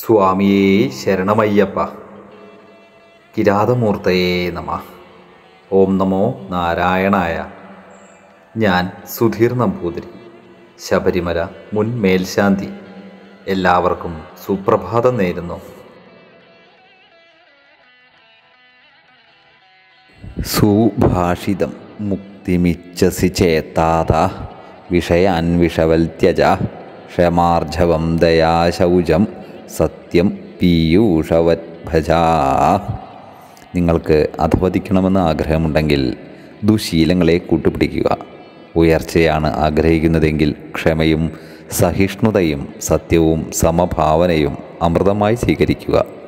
സ്വാമിയേ ശരണമയ്യപ്പ. കിരാതമൂർത്തയേ നമ. ഓം നമോ നാരായണായ. ഞാൻ സുധീർ നമ്പൂതിരി. ശബരിമല മുൻ മേൽശാന്തി. എല്ലാവർക്കും സുപ്രഭാതം നേരുന്നു. സുഭാഷിതം മുക്തിമിച്ഛസി ചേത്താത. വിഷയാൻവിഷവൽത്യജ ക്ഷമാർജവം ദയാശൗചം. സത്യം പീയൂഷവത് ഭജാ. നിങ്ങൾക്ക് അധവദിക്കണമെന്ന് ആഗ്രഹമുണ്ടെങ്കിൽ ദുശീലങ്ങളെ കൂട്ടുപിടിക്കുക. ഉയർച്ചയാണ് ആഗ്രഹിക്കുന്നതെങ്കിൽ ക്ഷമയും സഹിഷ്ണുതയും സത്യവും സമഭാവനയും അമൃതമായി സ്വീകരിക്കുക.